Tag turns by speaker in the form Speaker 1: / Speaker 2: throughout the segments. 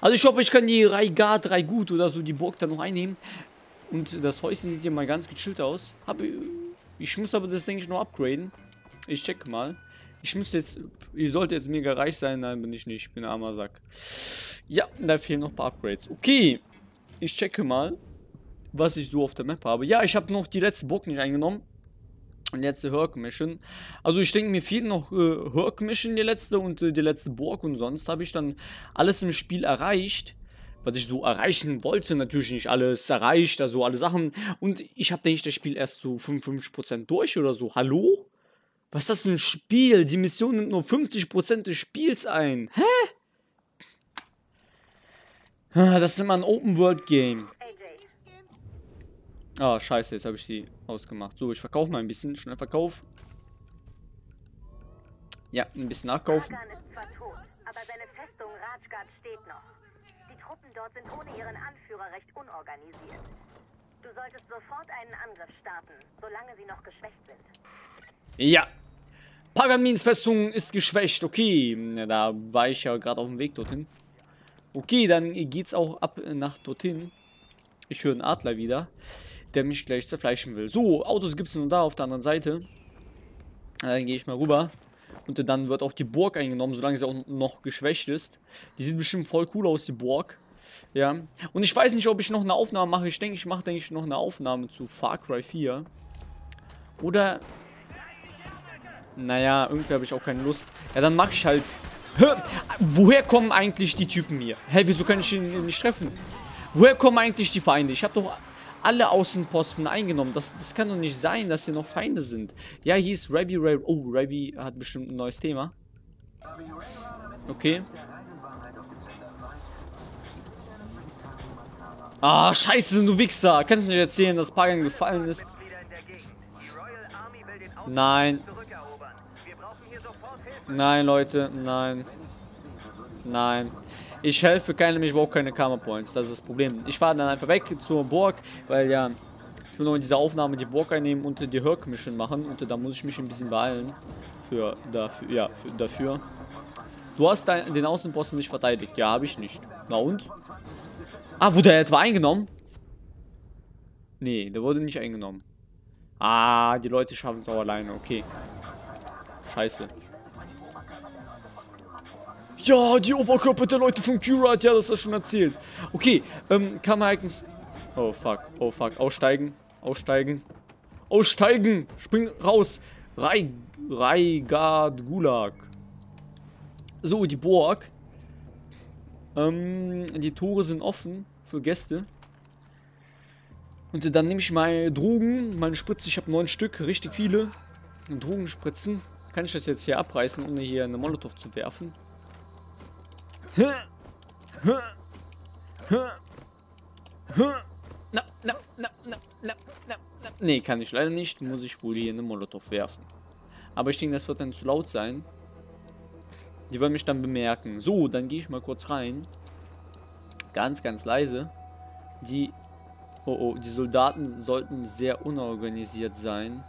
Speaker 1: Also ich hoffe, ich kann die Raigar 3 gut oder so die Burg dann noch einnehmen. Und das Häuschen sieht hier mal ganz gechillt aus. Hab, ich muss aber das, denke ich, noch upgraden. Ich check mal. Ich muss jetzt, ich sollte jetzt mega reich sein, nein, bin ich nicht. Ich bin ein armer Sack. Ja, da fehlen noch ein paar Upgrades. Okay, ich checke mal, was ich so auf der Map habe. Ja, ich habe noch die letzte Burg nicht eingenommen. Und letzte Herc Mission. Also ich denke, mir fehlt noch äh, Herc Mission, die letzte und äh, die letzte Burg. Und sonst habe ich dann alles im Spiel erreicht. Was ich so erreichen wollte. Natürlich nicht alles erreicht, also alle Sachen. Und ich habe, denke ich, das Spiel erst zu so 55% durch oder so. Hallo? Was ist das für ein Spiel? Die Mission nimmt nur 50% des Spiels ein. Hä? Ah, das ist immer ein Open-World-Game. Ah, scheiße, jetzt habe ich sie ausgemacht. So, ich verkaufe mal ein bisschen. Schnell Verkauf. Ja, ein bisschen nachkaufen. ist zwar tot, aber seine Festung Rajgard steht noch. Die Truppen dort sind ohne ihren Anführer recht unorganisiert. Du solltest sofort einen Angriff starten, solange sie noch geschwächt sind. Ja, Pagamins Festung ist geschwächt. Okay, da war ich ja gerade auf dem Weg dorthin. Okay, dann geht's auch ab nach dorthin. Ich höre einen Adler wieder, der mich gleich zerfleischen will. So, Autos gibt es nur da auf der anderen Seite. Dann gehe ich mal rüber. Und dann wird auch die Burg eingenommen, solange sie auch noch geschwächt ist. Die sieht bestimmt voll cool aus, die Burg. Ja. Und ich weiß nicht, ob ich noch eine Aufnahme mache. Ich denke, ich mache, denke ich, noch eine Aufnahme zu Far Cry 4. Oder naja, irgendwie habe ich auch keine Lust. Ja, dann mache ich halt... Hör, woher kommen eigentlich die Typen hier? Hä, wieso kann ich ihn nicht treffen? Woher kommen eigentlich die Feinde? Ich habe doch alle Außenposten eingenommen. Das, das kann doch nicht sein, dass hier noch Feinde sind. Ja, hier ist Rabbi Ray. Oh, Rabbi hat bestimmt ein neues Thema. Okay. Ah, scheiße, du Wichser. Kannst du nicht erzählen, dass Pagan gefallen ist? Nein. Nein, Leute, nein. Nein. Ich helfe keinem, ich brauche keine Karma Points. Das ist das Problem. Ich fahre dann einfach weg zur Burg, weil ja, ich will noch in dieser Aufnahme die Burg einnehmen und die Herc Mission machen. Und da muss ich mich ein bisschen beeilen. Für, dafür, ja, für, dafür. Du hast den Außenposten nicht verteidigt. Ja, habe ich nicht. Na und? Ah, wurde er etwa eingenommen? Nee, der wurde nicht eingenommen. Ah, die Leute schaffen es auch alleine. Okay. Scheiße. Ja, die Oberkörper der Leute von Curat, ja, das du schon erzählt. Okay, ähm, Kammer-Icons. Oh, fuck, oh, fuck. Aussteigen, aussteigen. Aussteigen! Spring raus! Rai, Raigard Gulag. So, die Burg. Ähm, die Tore sind offen für Gäste. Und dann nehme ich meine Drogen, meine Spritze. Ich habe neun Stück, richtig viele. Drogenspritzen. Kann ich das jetzt hier abreißen, ohne hier eine Molotow zu werfen? Na, na, na, na, na, na, na. Nee, kann ich leider nicht. Muss ich wohl hier eine Molotow werfen. Aber ich denke, das wird dann zu laut sein. Die wollen mich dann bemerken. So, dann gehe ich mal kurz rein. Ganz, ganz leise. Die... Oh, oh, die Soldaten sollten sehr unorganisiert sein.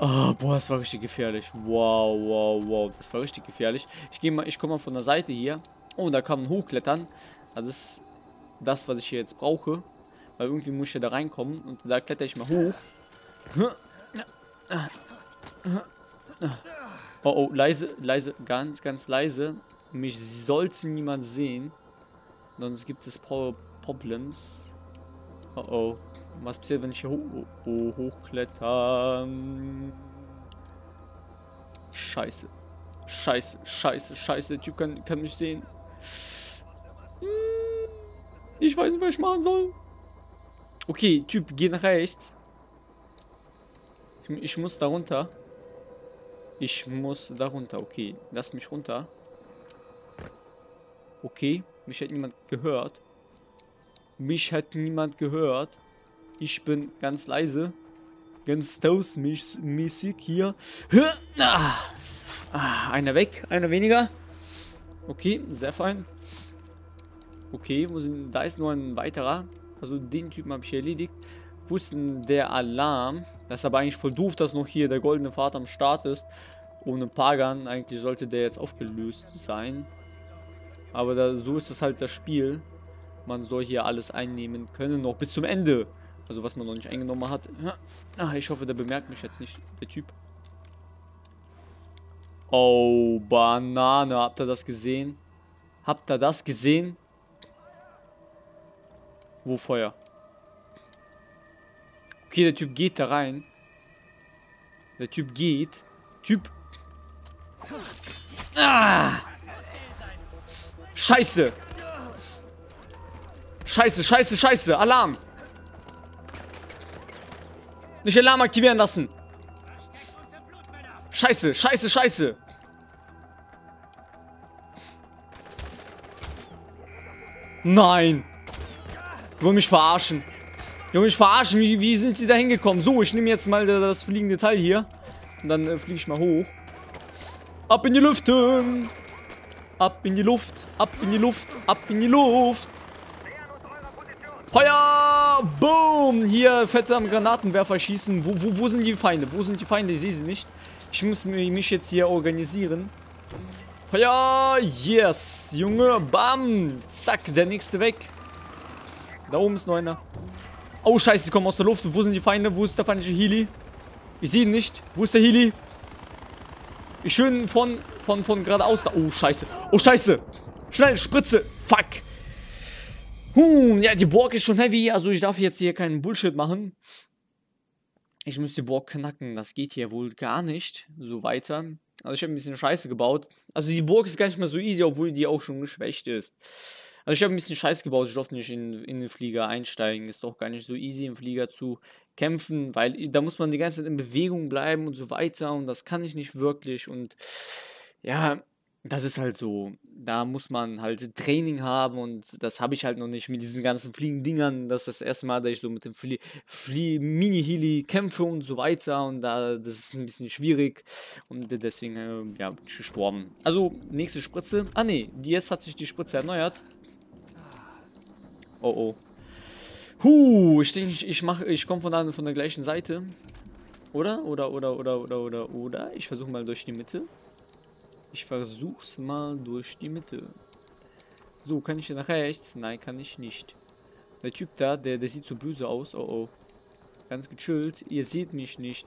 Speaker 1: Oh, boah, das war richtig gefährlich. Wow, wow, wow. Das war richtig gefährlich. Ich gehe mal, ich komme mal von der Seite hier. Oh, da kann man hochklettern. Das ist das, was ich hier jetzt brauche. Weil irgendwie muss ich ja da reinkommen. Und da kletter ich mal hoch. Oh, oh, leise, leise, ganz, ganz leise. Mich sollte niemand sehen. Sonst gibt es Pro Problems. Oh, oh. Was passiert, wenn ich hier hoch, oh, hochkletter? Scheiße. Scheiße, scheiße, scheiße. Der Typ kann, kann mich sehen. Hm, ich weiß nicht, was ich machen soll. Okay, Typ, geh nach rechts. Ich, ich muss da runter. Ich muss da runter. Okay, lass mich runter. Okay, mich hat niemand gehört. Mich hat niemand gehört. Ich bin ganz leise. Ganz stoßmäßig hier. Ah, ah, einer weg, einer weniger. Okay, sehr fein. Okay, wo sind, da ist nur ein weiterer. Also den Typen habe ich erledigt. Wo ist denn der Alarm? Das ist aber eigentlich voll doof, dass noch hier der goldene Vater am Start ist. ohne Pagan. Eigentlich sollte der jetzt aufgelöst sein. Aber da, so ist das halt das Spiel. Man soll hier alles einnehmen können, noch bis zum Ende. Also was man noch nicht eingenommen hat. Ah, ich hoffe, der bemerkt mich jetzt nicht, der Typ. Oh, Banane. Habt ihr das gesehen? Habt ihr das gesehen? Wo Feuer? Okay, der Typ geht da rein. Der Typ geht. Typ. Ah! Scheiße. Scheiße, scheiße, scheiße. Alarm. Nicht Alarm aktivieren lassen. Scheiße, scheiße, scheiße. Nein. Die wollen mich verarschen. Die wollen mich verarschen. Wie, wie sind sie da hingekommen? So, ich nehme jetzt mal das fliegende Teil hier. Und dann äh, fliege ich mal hoch. Ab in die Lüfte. Ab in die Luft. Ab in die Luft. Ab in die Luft. Feuer! Boom! Hier fette am Granatenwerfer schießen. Wo, wo, wo sind die Feinde? Wo sind die Feinde? Ich sehe sie nicht. Ich muss mich jetzt hier organisieren. Feuer! Yes! Junge! Bam! Zack! Der nächste weg. Da oben ist noch einer. Oh, scheiße, die kommen aus der Luft. Wo sind die Feinde? Wo ist der feindliche Healy? Ich sehe ihn nicht. Wo ist der Healy? Ich schön von, von, von geradeaus da. Oh, scheiße. Oh, scheiße. Schnell, Spritze. Fuck. Hm, ja, die Burg ist schon heavy. Also ich darf jetzt hier keinen Bullshit machen. Ich muss die Burg knacken. Das geht hier wohl gar nicht. So weiter. Also ich habe ein bisschen Scheiße gebaut. Also die Burg ist gar nicht mehr so easy, obwohl die auch schon geschwächt ist. Also ich habe ein bisschen Scheiß gebaut, ich durfte nicht in, in den Flieger einsteigen. Ist doch gar nicht so easy, im Flieger zu kämpfen, weil da muss man die ganze Zeit in Bewegung bleiben und so weiter und das kann ich nicht wirklich und ja, das ist halt so. Da muss man halt Training haben und das habe ich halt noch nicht mit diesen ganzen Fliegen-Dingern. Das ist das erste Mal, dass ich so mit dem Flie Flie Mini-Heli kämpfe und so weiter und da, das ist ein bisschen schwierig und deswegen äh, ja, bin ich gestorben. Also, nächste Spritze. Ah ne, jetzt hat sich die Spritze erneuert. Oh oh. Huh, ich denke, ich, mache, ich komme von der, von der gleichen Seite. Oder? Oder, oder, oder, oder, oder, oder. Ich versuche mal durch die Mitte. Ich versuch's mal durch die Mitte. So, kann ich nach rechts? Nein, kann ich nicht. Der Typ da, der, der sieht so böse aus. Oh oh. Ganz gechillt. Ihr seht mich nicht.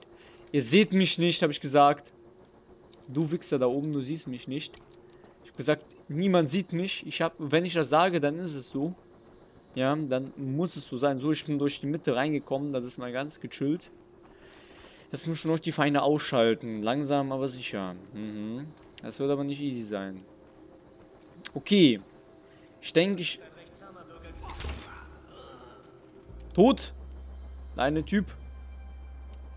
Speaker 1: Ihr seht mich nicht, habe ich gesagt. Du Wichser da oben, du siehst mich nicht. Ich habe gesagt, niemand sieht mich. Ich habe, wenn ich das sage, dann ist es so. Ja, dann muss es so sein. So, ich bin durch die Mitte reingekommen. Das ist mal ganz gechillt. Jetzt muss ich noch die Feinde ausschalten. Langsam, aber sicher. Mhm. Das wird aber nicht easy sein. Okay. Ich denke, ich... Tot? Der eine Typ.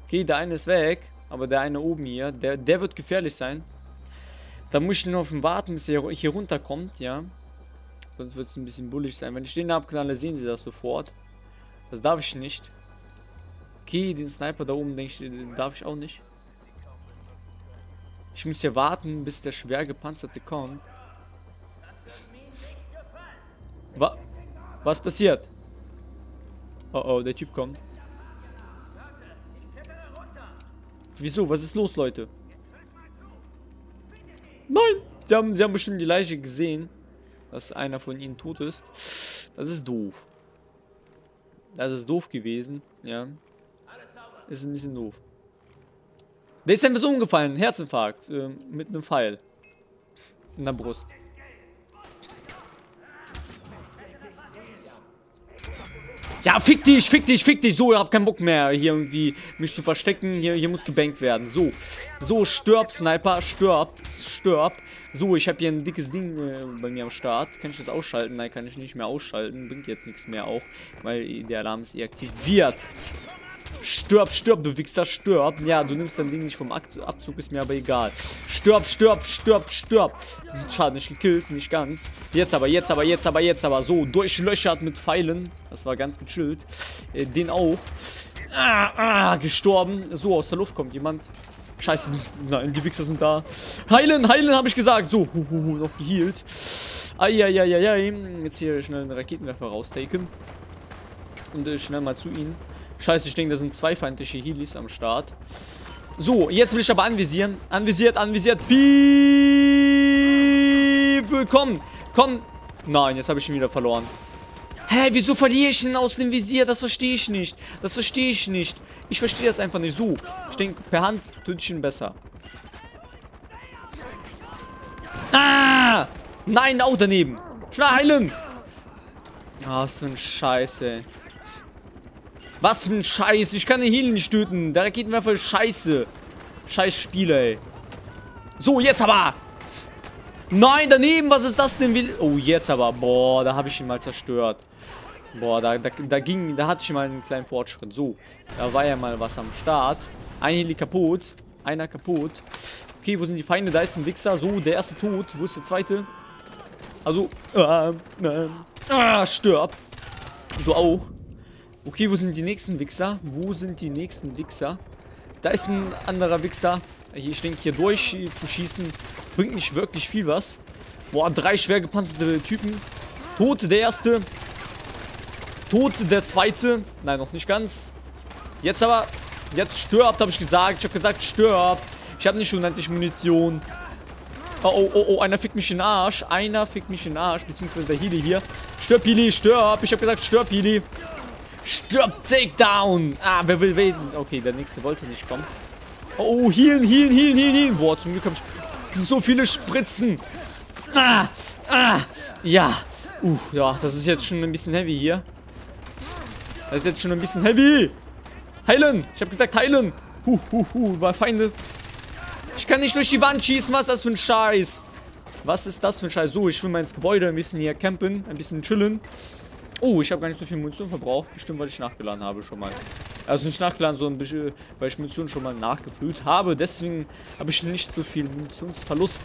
Speaker 1: Okay, der eine ist weg. Aber der eine oben hier, der, der wird gefährlich sein. Da muss ich nur auf ihn warten, bis er hier runterkommt, ja. Sonst wird es ein bisschen bullig sein. Wenn ich den abknalle, sehen sie das sofort. Das darf ich nicht. Okay, den Sniper da oben, denke ich, den darf ich auch nicht. Ich muss hier warten, bis der schwer gepanzerte kommt. Wa Was passiert? Oh oh, der Typ kommt. Wieso? Was ist los, Leute? Nein! Sie haben, sie haben bestimmt die Leiche gesehen dass einer von ihnen tot ist. Das ist doof. Das ist doof gewesen, ja. Ist ein bisschen doof. Der ist einfach so umgefallen, Herzinfarkt, äh, mit einem Pfeil. In der Brust. Ja, fick dich, fick dich, fick dich. So, ihr habt keinen Bock mehr, hier irgendwie mich zu verstecken. Hier, hier muss gebankt werden. So, so, stirb, Sniper, stirb, stirb. So, ich habe hier ein dickes Ding äh, bei mir am Start. Kann ich das ausschalten? Nein, kann ich nicht mehr ausschalten. Bringt jetzt nichts mehr auch, weil der Alarm ist eh aktiviert. Stirb, stirb, du Wichser, stirb. Ja, du nimmst dein Ding nicht vom Abzug, ist mir aber egal. Stirb, stirb, stirb, stirb. Schade, nicht gekillt, nicht ganz. Jetzt aber, jetzt aber, jetzt aber, jetzt aber. So, durchlöchert mit Pfeilen. Das war ganz gechillt. Äh, den auch. Ah, ah, gestorben. So, aus der Luft kommt jemand. Scheiße, nein, die Wichser sind da. Heilen, heilen, habe ich gesagt. So, hu, hu, hu, noch geheilt. Eieieiei. Jetzt hier schnell einen Raketenwerfer raustaken. Und äh, schnell mal zu ihnen. Scheiße, ich denke, da sind zwei feindliche Healis am Start. So, jetzt will ich aber anvisieren. Anvisiert, anvisiert. Piep. Komm, komm. Nein, jetzt habe ich ihn wieder verloren. Hä, wieso verliere ich ihn aus dem Visier? Das verstehe ich nicht. Das verstehe ich nicht. Ich verstehe das einfach nicht. So, ich denke, per Hand tut ich ihn besser. Ah! Nein, auch daneben. Schnell heilen. Ah, oh, so ein Scheiße. Was für ein Scheiß. Ich kann den Heal nicht töten. Der Raketenwerfer ist scheiße. Scheiß Spieler, ey. So, jetzt aber. Nein, daneben. Was ist das denn? Oh, jetzt aber. Boah, da habe ich ihn mal zerstört. Boah, da, da, da ging, da hatte ich mal einen kleinen Fortschritt. So, da war ja mal was am Start. Ein Heli kaputt. Einer kaputt. Okay, wo sind die Feinde? Da ist ein Wichser. So, der erste tot. Wo ist der zweite? Also, äh, äh, äh, stirb. Du auch. Okay, wo sind die nächsten Wichser? Wo sind die nächsten Wichser? Da ist ein anderer Wichser. Ich denke, hier durch zu schießen bringt nicht wirklich viel was. Boah, drei schwer gepanzerte Typen. Tot der erste. Tot der zweite. Nein, noch nicht ganz. Jetzt aber. Jetzt stirbt, habe ich gesagt. Ich habe gesagt, stirbt. Ich habe nicht unendlich Munition. Oh, oh, oh, oh, einer fickt mich in den Arsch. Einer fickt mich in den Arsch. Beziehungsweise der Heli hier. Stirb, Heli, stirb. Ich habe gesagt, stirb, Heli. Stirb, Takedown. Ah, wer will wählen? Okay, der nächste wollte nicht kommen. Oh, oh, healen, healen, healen, healen, healen. Boah, zum Glück habe ich so viele Spritzen. Ah, ah, ja. Uh, ja, das ist jetzt schon ein bisschen heavy hier. Das ist jetzt schon ein bisschen heavy. Heilen. Ich habe gesagt heilen. Huh, huh, huh. War Feinde. Ich kann nicht durch die Wand schießen. Was ist das für ein Scheiß? Was ist das für ein Scheiß? So, ich will mal ins Gebäude ein bisschen hier campen. Ein bisschen chillen. Oh, ich habe gar nicht so viel Munition verbraucht. Bestimmt, weil ich nachgeladen habe schon mal. Also nicht nachgeladen, sondern weil ich Munition schon mal nachgefüllt habe. Deswegen habe ich nicht so viel Munitionsverlust.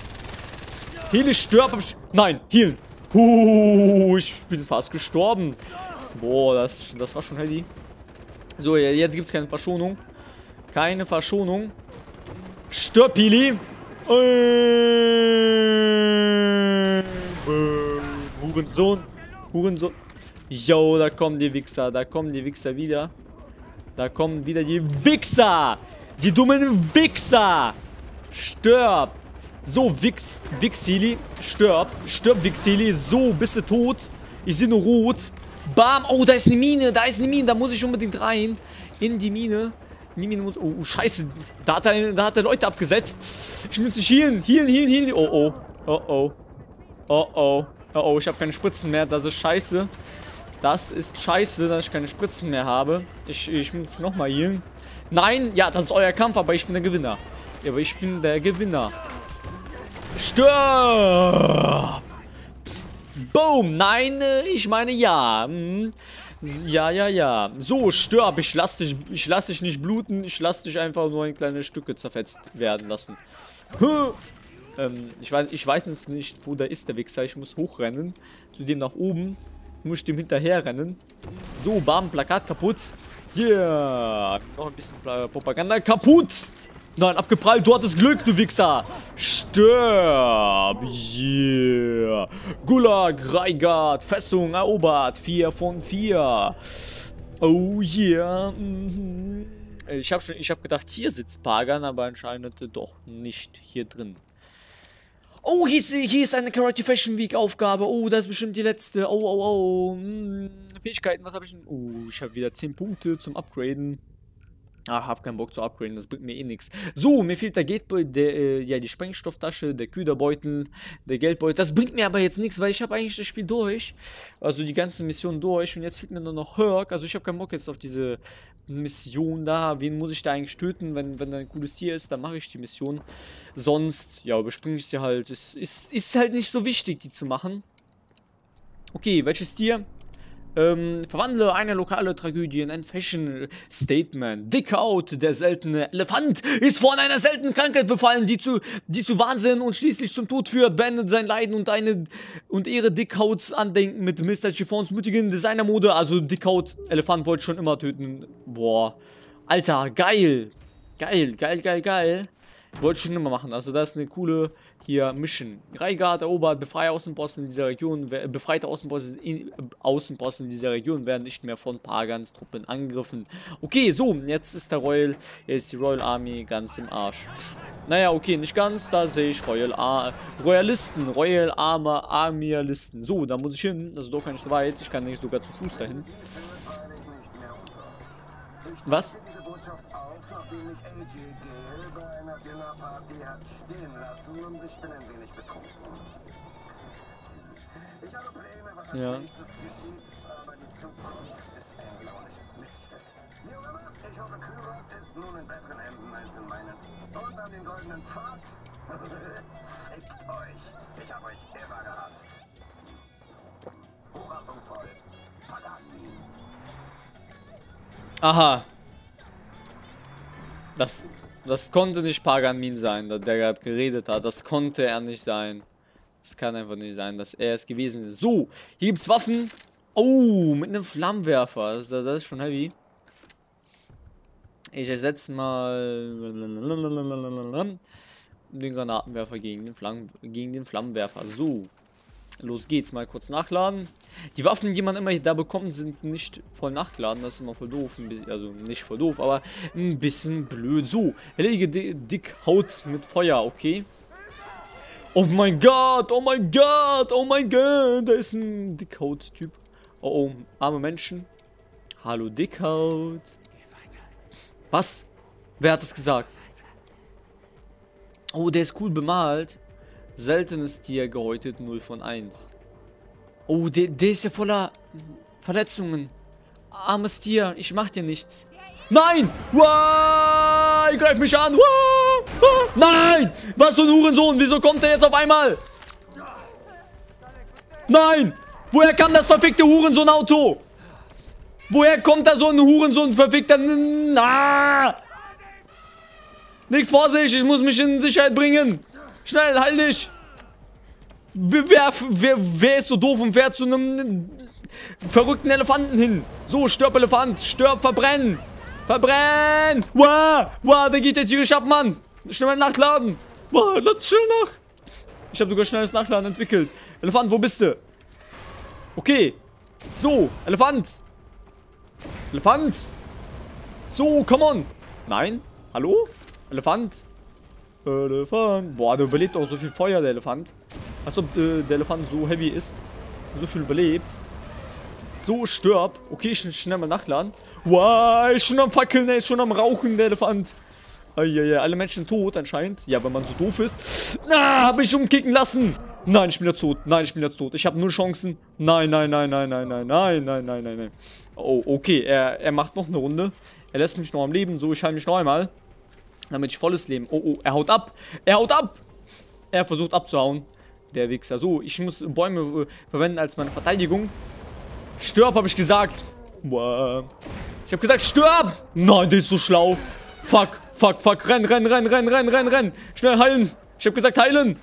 Speaker 1: Heal, ich. Ich... Nein, healen. Huh, ich bin fast gestorben. Boah, das, das war schon heavy. So, jetzt gibt es keine Verschonung. Keine Verschonung. Stirb, Pili. Äh, Hurensohn. Hurensohn. Yo, da kommen die Wichser. Da kommen die Wichser wieder. Da kommen wieder die Wichser. Die dummen Wichser. Stirb. So, Wix, Wixili. Stirb. Stirb, Wixili. So, bist du tot. Ich sehe nur rot. Bam. Oh, da ist eine Mine. Da ist eine Mine. Da muss ich unbedingt rein. In die Mine. In die Mine muss... Oh, scheiße. Da hat, er, da hat er Leute abgesetzt. Ich muss mich healen. Healen, healen, healen. Oh, oh. Oh, oh. Oh, oh. Oh, oh. Ich habe keine Spritzen mehr. Das ist scheiße. Das ist scheiße, dass ich keine Spritzen mehr habe. Ich, ich muss nochmal healen. Nein, ja, das ist euer Kampf, aber ich bin der Gewinner. Ja, aber ich bin der Gewinner. Stirb! Boom! Nein, äh, ich meine ja. Hm. Ja, ja, ja. So, stirb. Ich lass dich, ich lass dich nicht bluten. Ich lass dich einfach nur in kleine Stücke zerfetzt werden lassen. Ähm, ich, weiß, ich weiß jetzt nicht, wo der ist, der Wichser. Ich muss hochrennen. Zu dem nach oben. Muss ich dem hinterher rennen. So, bam, Plakat kaputt. Yeah. Noch ein bisschen Propaganda kaputt. Nein, abgeprallt. Du hattest Glück, du Wichser. Stirb. Yeah. Gulag, Reigard, Festung erobert. 4 von 4. Oh yeah. Mhm. Ich habe hab gedacht, hier sitzt Pagan, aber anscheinend doch nicht hier drin. Oh, hier ist, hier ist eine Karate Fashion Week Aufgabe. Oh, das ist bestimmt die letzte. Oh, oh, oh. Hm, Fähigkeiten, was habe ich denn? Oh, ich habe wieder 10 Punkte zum Upgraden. Ach, hab keinen Bock zu upgraden, das bringt mir eh nichts. So, mir fehlt der Geldbeutel, der, äh, ja, die Sprengstofftasche, der Küderbeutel, der Geldbeutel. Das bringt mir aber jetzt nichts, weil ich habe eigentlich das Spiel durch. Also die ganze Mission durch und jetzt fehlt mir nur noch Herc. Also ich habe keinen Bock jetzt auf diese Mission da. Wen muss ich da eigentlich töten? Wenn, wenn da ein cooles Tier ist, dann mache ich die Mission. Sonst, ja, überspringe ich sie halt. Es ist, ist halt nicht so wichtig, die zu machen. Okay, welches Tier? Ähm, verwandle eine lokale Tragödie in ein Fashion-Statement. Dickout, der seltene Elefant, ist von einer seltenen Krankheit befallen, die zu, die zu Wahnsinn und schließlich zum Tod führt. Beendet sein Leiden und eine und ihre Dickhauts Andenken mit Mr. Chiffons mutigen Designermode. Also Dickhaut, Elefant wollte schon immer töten. Boah. Alter, geil. Geil, geil, geil, geil. Wollte schon immer machen. Also das ist eine coole hier Mission. Reigard erobert, befreie Außenbossen in dieser Region, befreite Außenbossen in, Außenbossen in dieser Region werden nicht mehr von Pagans Truppen angegriffen. Okay, so, jetzt ist der Royal, ist die Royal Army ganz im Arsch. Naja, okay, nicht ganz, da sehe ich Royal Ar Royalisten, Royal Armor Armialisten. So, da muss ich hin, ist doch nicht weit, ich kann nicht sogar zu Fuß dahin. Was?
Speaker 2: auf, Dinnerparty hat stehen lassen und ich bin ein wenig betrunken. Ich habe Pläne, was als
Speaker 1: Ja.
Speaker 2: nächstes geschieht, aber die Zukunft ist ein launisches Miststück. Wie auch immer, ich hoffe, Kyrat ist nun in besseren Händen als in meinen. Und an den goldenen Pfad? Fickt euch. Ich habe euch immer gehasst. Hochachtungsvoll. Pagani.
Speaker 1: Aha. Das, das konnte nicht Pagan sein, der, gerade geredet hat. Das konnte er nicht sein. Das kann einfach nicht sein, dass er es gewesen ist. So, hier gibt's Waffen. Oh, mit einem Flammenwerfer. Das, das ist schon heavy. Ich ersetze mal den Granatenwerfer gegen den, Flammen, gegen den Flammenwerfer. So. Los geht's, mal kurz nachladen. Die Waffen, die man immer da bekommt, sind nicht voll nachgeladen. Das ist immer voll doof. Also nicht voll doof, aber ein bisschen blöd. So, erledige di- dick Haut mit Feuer, okay? Oh mein Gott, oh mein Gott, oh mein Gott. Da ist ein Dickhaut-Typ. Oh, oh, arme Menschen. Hallo Dickhaut. Was? Wer hat das gesagt? Oh, der ist cool bemalt. Seltenes Tier gehäutet 0 von 1. Oh, der, der ist ja voller Verletzungen. Armes Tier, ich mach dir nichts. Nein! Wow! Greif mich an! Wow! Ah! Nein! Was für ein Hurensohn! Wieso kommt er jetzt auf einmal? Nein! Woher kam das verfickte Hurensohn-Auto? Woher kommt da so ein Hurensohn verfickter... Ah! Nichts vor sich, ich muss mich in Sicherheit bringen. Schnell, heil dich. Wer, wer, wer, wer ist so doof und fährt zu einem verrückten Elefanten hin? So, stirb Elefant, stirb, verbrennen. Verbrennen. Wow, wow, da geht der tierisch ab, Mann. Schnell mal nachladen. Wow, lad schnell nach. Ich habe sogar schnelles Nachladen entwickelt. Elefant, wo bist du? Okay. So, Elefant. Elefant. So, come on. Nein. Hallo? Elefant? Elefant. Boah, der überlebt auch so viel Feuer, der Elefant. Als ob äh, der Elefant so heavy ist. So viel überlebt. So, stirb. Okay, sch schnell mal nachladen. Wow, ist schon am Fackeln, ist schon am Rauchen, der Elefant. Eieiei, alle Menschen tot anscheinend. Ja, wenn man so doof ist. Ah, hab ich umkicken lassen. Nein, ich bin jetzt tot. Nein, ich bin jetzt tot. Ich habe nur Chancen. Nein, nein, nein, nein, nein, nein, nein, nein, nein, nein, nein. Oh, okay, er, er macht noch eine Runde. Er lässt mich noch am Leben. So, ich heile mich noch einmal. Damit ich volles Leben. Oh, oh, er haut ab. Er haut ab. Er versucht abzuhauen. Der Wichser. So, ich muss Bäume äh, verwenden als meine Verteidigung. Stirb, habe ich gesagt. Wow. Ich habe gesagt, stirb. Nein, der ist so schlau. Fuck, fuck, fuck. Renn, renn, renn, renn, renn, renn, renn. Schnell heilen. Ich habe gesagt, heilen.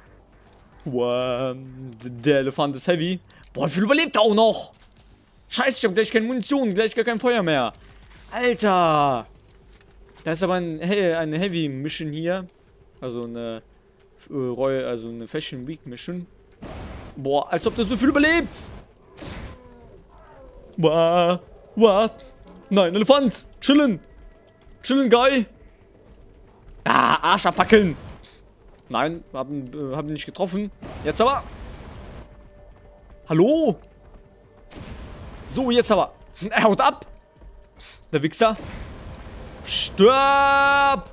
Speaker 1: Wow. Der Elefant ist heavy. Boah, wie viel überlebt er auch noch? Scheiße, ich habe gleich keine Munition. Gleich gar kein Feuer mehr. Alter. Da ist aber ein, eine Heavy Mission hier. Also eine äh, Royal, also eine Fashion Week Mission. Boah, als ob der so viel überlebt. Wow. Wow. Nein, Elefant. Chillen. Chillen, Guy. Ah, Arsch abfackeln. Nein, haben, äh, haben ihn nicht getroffen. Jetzt aber. Hallo? So, jetzt aber. Er haut ab. Der Wichser. Stirb!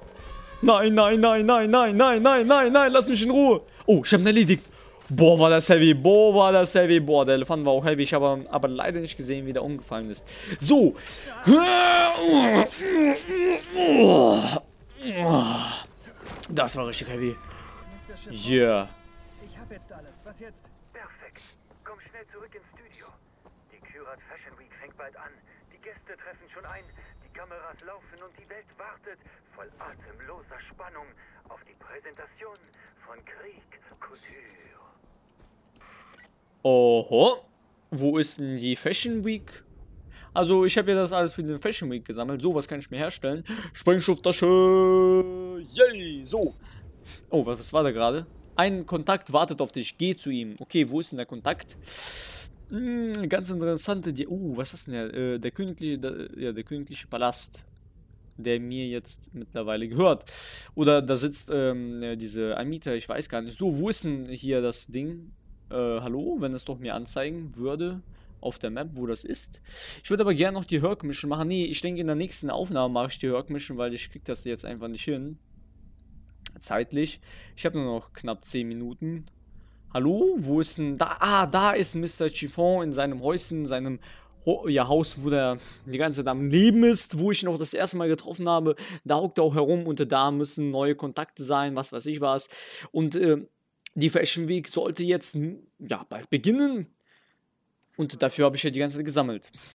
Speaker 1: Nein, nein, nein, nein, nein, nein, nein, nein, nein, lass mich in Ruhe. Oh, ich hab ihn erledigt. Boah, war das heavy. Boah, war das heavy. Boah, der Elefant war auch heavy. Ich habe aber leider nicht gesehen, wie der umgefallen ist. So. Das war richtig heavy. Yeah.
Speaker 3: ich habe jetzt alles. Was jetzt?
Speaker 4: Perfekt. Komm schnell zurück ins Studio. Kyrat Fashion Week fängt bald an. Die Gäste treffen schon ein. Die Kameras laufen und die Welt wartet voll atemloser Spannung auf die Präsentation von Krieg Couture.
Speaker 1: Oho. Wo ist denn die Fashion Week? Also, ich habe ja das alles für den Fashion Week gesammelt. So, was kann ich mir herstellen? Sprengstofftasche. Yay. So. Oh, was, was war da gerade? Ein Kontakt wartet auf dich. Geh zu ihm. Okay, wo ist denn der Kontakt? Hm, ganz interessante. Die uh, was ist denn der? Äh, der königliche, der, ja, der königliche Palast, der mir jetzt mittlerweile gehört. Oder da sitzt ähm, diese Amita, ich weiß gar nicht. So, wo ist denn hier das Ding? Äh, hallo, wenn es doch mir anzeigen würde auf der Map, wo das ist. Ich würde aber gerne noch die Herc Mission machen. Nee, ich denke in der nächsten Aufnahme mache ich die Herc Mission, weil ich krieg das jetzt einfach nicht hin. Zeitlich. Ich habe nur noch knapp 10 Minuten. Hallo? Wo ist denn... Da, ah, da ist Mr. Chiffon in seinem Häuschen, in seinem Ho ja, Haus, wo der die ganze Zeit am Leben ist, wo ich ihn auch das erste Mal getroffen habe. Da hockt er auch herum und da müssen neue Kontakte sein, was weiß ich was. Und äh, die Fashion Week sollte jetzt ja, bald beginnen. Und dafür habe ich ja die ganze Zeit gesammelt.